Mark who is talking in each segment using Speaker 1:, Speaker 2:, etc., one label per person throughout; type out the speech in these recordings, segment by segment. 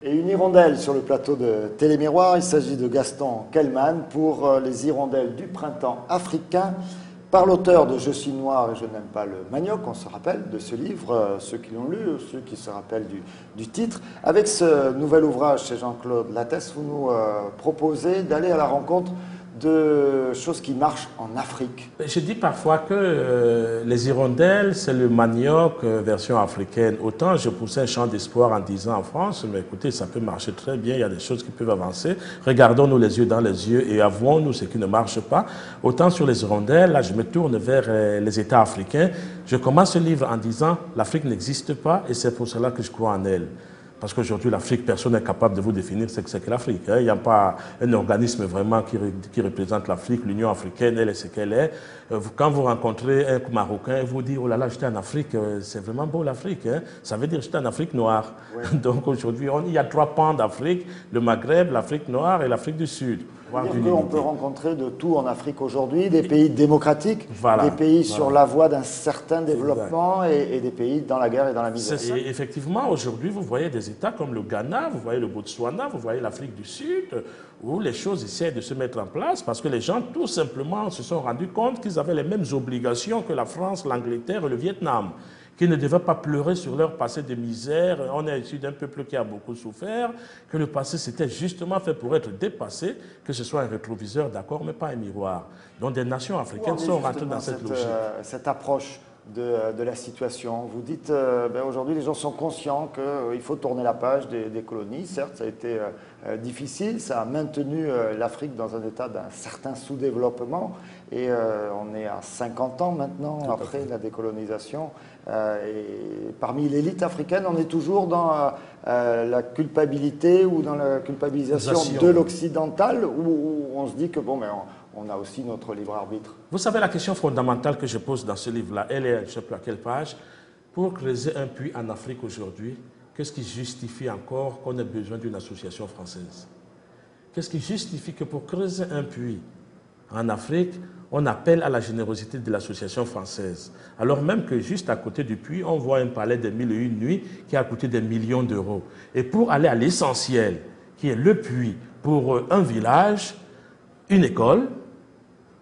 Speaker 1: Et une hirondelle sur le plateau de Télémiroir, il s'agit de Gaston Kellman pour euh, les hirondelles du printemps africain, par l'auteur de Je suis noir et je n'aime pas le manioc, on se rappelle de ce livre, euh, ceux qui l'ont lu, ceux qui se rappellent du, titre. Avec ce nouvel ouvrage chez Jean-Claude Lattès, vous nous euh, proposez d'aller à la rencontre de choses qui marchent en Afrique
Speaker 2: Je dis parfois que euh, les hirondelles, c'est le manioc euh, version africaine. Autant je poussais un champ d'espoir en disant en France, mais écoutez, ça peut marcher très bien, il y a des choses qui peuvent avancer. Regardons-nous les yeux dans les yeux et avouons-nous ce qui ne marche pas. Autant sur les hirondelles, là, je me tourne vers euh, les États africains. Je commence ce livre en disant l'Afrique n'existe pas et c'est pour cela que je crois en elle. Parce qu'aujourd'hui, l'Afrique, personne n'est capable de vous définir ce que c'est que l'Afrique. Hein. Il n'y a pas un organisme vraiment qui, qui représente l'Afrique. L'Union africaine, elle est ce qu'elle est. Euh, quand vous rencontrez un Marocain, vous dites, oh là là, j'étais en Afrique, euh, c'est vraiment beau l'Afrique. Hein. Ça veut dire j'étais en Afrique noire. Donc aujourd'hui, il y a trois pans d'Afrique, le Maghreb, l'Afrique noire et l'Afrique du Sud.
Speaker 1: On peut rencontrer de tout en Afrique aujourd'hui, des pays démocratiques, des pays sur la voie d'un certain développement et, des pays dans la guerre et dans la misère.
Speaker 2: effectivement, aujourd'hui, vous voyez des États comme le Ghana, vous voyez le Botswana, vous voyez l'Afrique du Sud, où les choses essaient de se mettre en place parce que les gens, tout simplement, se sont rendus compte qu'ils avaient les mêmes obligations que la France, l'Angleterre et le Vietnam qui ne devaient pas pleurer sur leur passé de misère. On est issu d'un peuple qui a beaucoup souffert, que le passé c'était justement fait pour être dépassé, que ce soit un rétroviseur, d'accord, mais pas un miroir. Donc des nations africaines sont rentrées dans cette, logique. Euh,
Speaker 1: cette approche de, la situation. Vous dites, euh, ben aujourd'hui, les gens sont conscients qu'il euh, faut tourner la page des, colonies. Certes, ça a été euh, difficile, ça a maintenu l'Afrique dans un état d'un certain sous-développement. Et on est à 50 ans maintenant après la décolonisation. et parmi l'élite africaine, on est toujours dans la culpabilité ou dans la culpabilisation de l'occidental, où, on se dit que, bon, mais on a aussi notre libre arbitre.
Speaker 2: Vous savez, la question fondamentale que je pose dans ce livre-là, elle est, je ne sais plus à quelle page, pour creuser un puits en Afrique aujourd'hui, qu'est-ce qui justifie encore qu'on ait besoin d'une association française? Qu'est-ce qui justifie que pour creuser un puits en Afrique, on appelle à la générosité de l'association française? Alors même que juste à côté du puits, on voit un palais de mille et une nuits qui a coûté des millions d'euros. Et pour aller à l'essentiel, qui est le puits, pour un village, une école,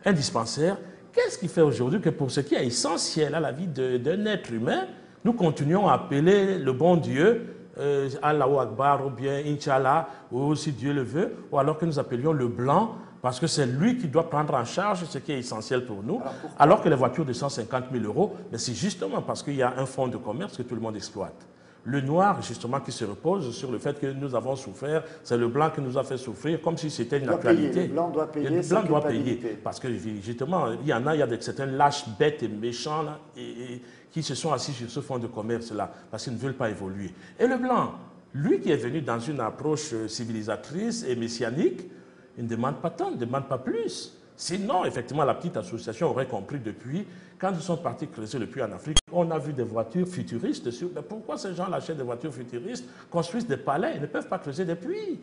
Speaker 2: un dispensaire, qu'est-ce qui fait aujourd'hui que pour ce qui est essentiel à la vie d'un être humain, nous continuons à appeler le bon Dieu euh, Allahu Akbar ou bien Inch'Allah ou si Dieu le veut, ou alors que nous appelions le blanc parce que c'est lui qui doit prendre en charge ce qui est essentiel pour nous, alors que les voitures de 150 000 euros, c'est justement parce qu'il y a un fonds de commerce que tout le monde exploite. Le noir, justement, qui se repose sur le fait que nous avons souffert, c'est le blanc qui nous a fait souffrir, comme si c'était une actualité.
Speaker 1: le blanc doit payer. le blanc doit payer.
Speaker 2: Parce que, justement, il y en a, il y a des, certains lâches, bêtes et méchants, là, et, qui se sont assis sur ce fonds de commerce-là, parce qu'ils ne veulent pas évoluer. Et le blanc, lui qui est venu dans une approche euh, civilisatrice et messianique, il ne demande pas tant, il ne demande pas plus. Sinon, effectivement, la petite association aurait compris depuis, quand ils sont partis creuser le puits en Afrique, on a vu des voitures futuristes dessus. Mais pourquoi ces gens achètent des voitures futuristes, construisent des palais, ils ne peuvent pas creuser des puits?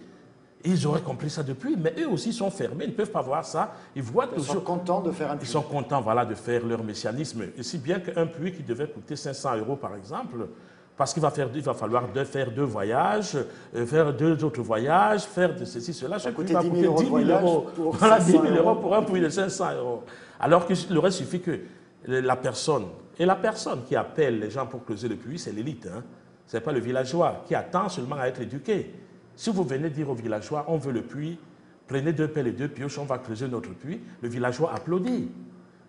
Speaker 2: Ils auraient compris ça depuis, mais eux aussi sont fermés, ils ne peuvent pas voir ça. Ils voient
Speaker 1: ils sont contents de faire un
Speaker 2: puits. Ils sont contents voilà, de faire leur messianisme. Et si bien qu'un puits qui devait coûter 500 euros, par exemple, parce qu'il va, faire, il va falloir de faire deux voyages, euh, faire deux autres voyages, faire de ceci, cela.
Speaker 1: Ça coûter 10 000 euros.
Speaker 2: Pour voilà, 10 000 euros pour un puits de 500 euros. Alors qu'il aurait suffi que la personne, et la personne qui appelle les gens pour creuser le puits, c'est l'élite. Hein. Ce n'est pas le villageois qui attend seulement à être éduqué. Si vous venez dire aux villageois, on veut le puits, prenez deux pelles et deux pioches, on va creuser notre puits, le villageois applaudit.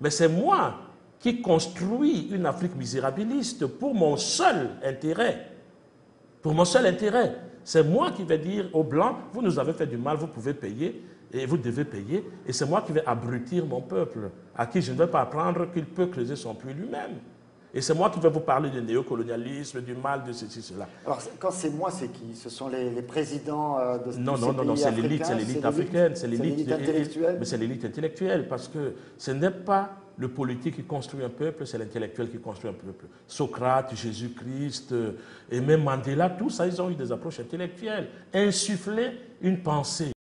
Speaker 2: Mais c'est moi qui construit une Afrique misérabiliste pour mon seul intérêt. Pour mon seul intérêt. C'est moi qui vais dire aux Blancs, vous nous avez fait du mal, vous pouvez payer, et vous devez payer, et c'est moi qui vais abrutir mon peuple, à qui je ne vais pas apprendre qu'il peut creuser son puits lui-même. Et c'est moi qui vais vous parler du néocolonialisme, du mal, de ceci, cela.
Speaker 1: Alors, quand c'est moi, c'est qui? Ce sont les, présidents euh, de,
Speaker 2: non, non, non, non, c'est l'élite, c'est l'élite africaine, c'est l'élite
Speaker 1: intellectuelle?
Speaker 2: Mais c'est l'élite intellectuelle, parce que ce n'est pas le politique qui construit un peuple, c'est l'intellectuel qui construit un peuple. Socrate, Jésus-Christ euh, et même Mandela, tous ça, ils ont eu des approches intellectuelles. Insuffler une pensée